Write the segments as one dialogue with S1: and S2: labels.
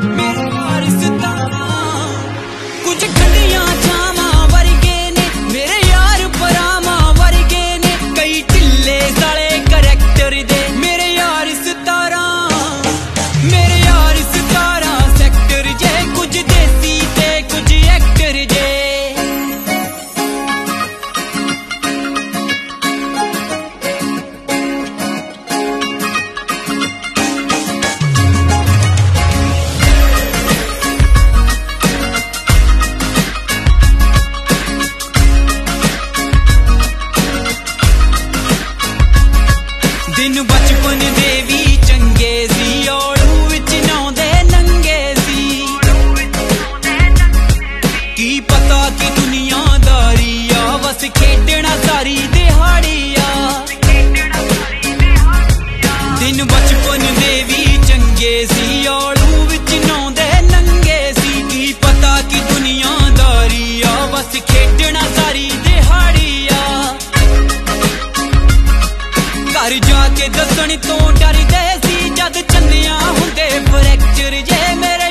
S1: ਦਿਨ ਵੀ ਸੀ, ਔੜੂ ਵਿੱਚ ਨਾਉਂਦੇ ਨੰਗੇ ਸੀ। ਕੀ ਪਤਾ ਕਿ ਦੁਨੀਆਦਾਰੀ ਆ, ਬਸ ਖੇਡਣਾ ਸਾਰੀ ਦਿਹਾੜੀ ਆ। ਘਰ ਜਾ ਕੇ ਦੱਸਣ ਤੋਂ ਡਰਦੇ ਸੀ, ਜਦ ਚੰਨਿਆ ਹੁੰਦੇ ਫ੍ਰੈਕਚਰ ਜੇ ਮੇਰੇ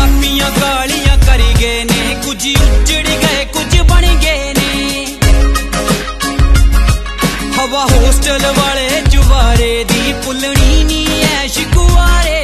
S1: ਕਾਪੀਆਂ ਕਾਲੀਆਂ ਕਰੀ ਗਏ ਨੇ, ਕੁਝ ਉੱਜੜ ਗਏ, ਕੁਝ ਬਣ ਗਏ ਨੇ। ਹਵਾ ਹੋਸਟਲ ਵਾਲੇ ਜੁਵਾਰੇ ਦੀ ਪੁੱਲਣੀ ਨੀ ਐਸ਼ ਕੁਆਰੇ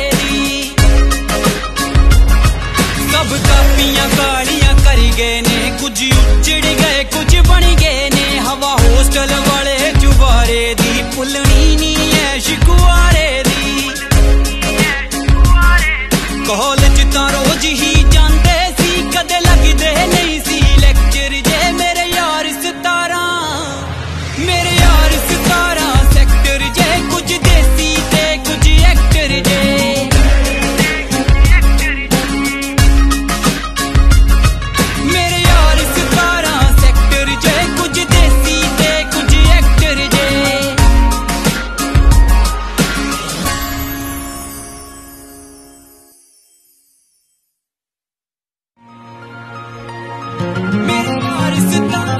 S1: Everybody's sitting on